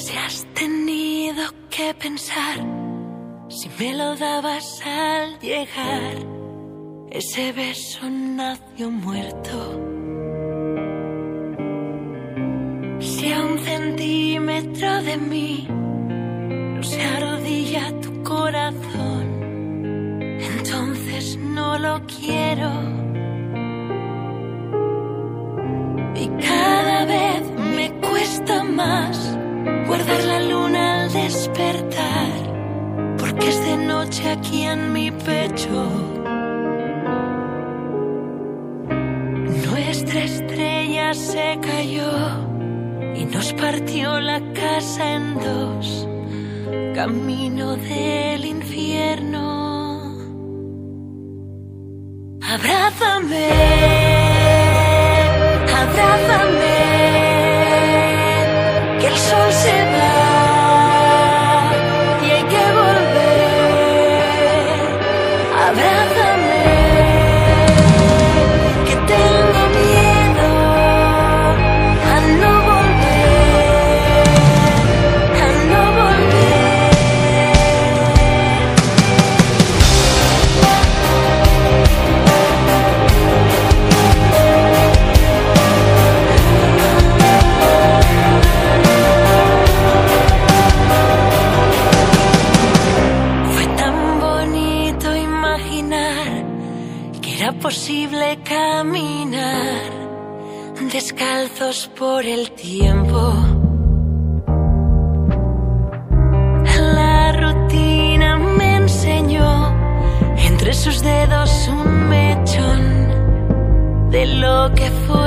Si has tenido que pensar, si me lo dabas al llegar, ese beso nació muerto. Si a un centímetro de mí no se arrodilla tu corazón, entonces no lo quiero. Noche aquí en mi pecho. Nuestra estrella se cayó y nos partió la casa en dos, camino del infierno. Abrázame, abrázame, era posible caminar descalzos por el tiempo. La rutina me enseñó entre sus dedos un mechón de lo que fue